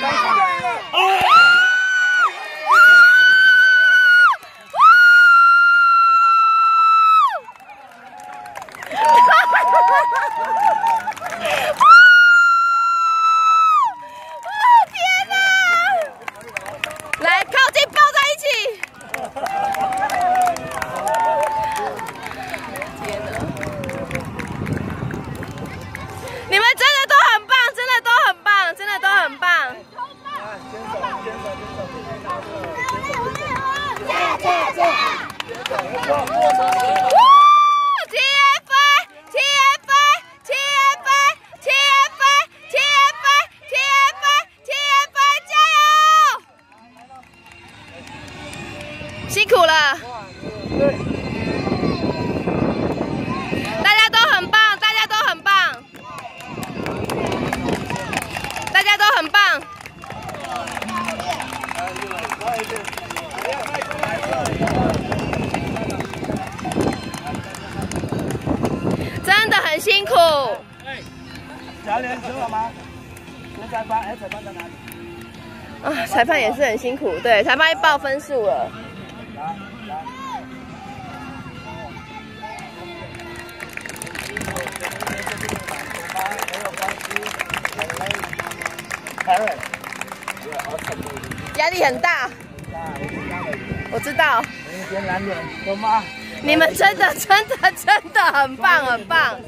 Thank you. 辛苦了，大家都很棒，大家都很棒，大家都很棒。很辛苦。教练吃了吗？裁判，哎，裁判在哪里？啊，裁判也是很辛苦，对，裁判报分数了。压力很大，我知道。你们真的 真的真的很棒很棒，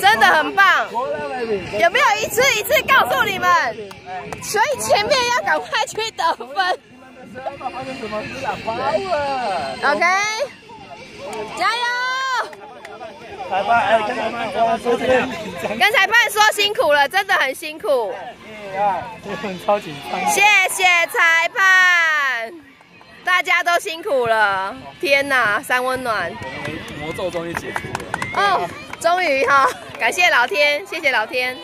真的很棒。有没有一次一次告诉你们？所以前面要赶快去得分。OK，加油！裁判，哎，跟裁判说跟裁判说辛苦了，真的很辛苦。超紧张。谢谢裁判，大家都辛苦了。天哪，三温暖。魔咒终于解除了。哦，终于哈，感谢老天，谢谢老天。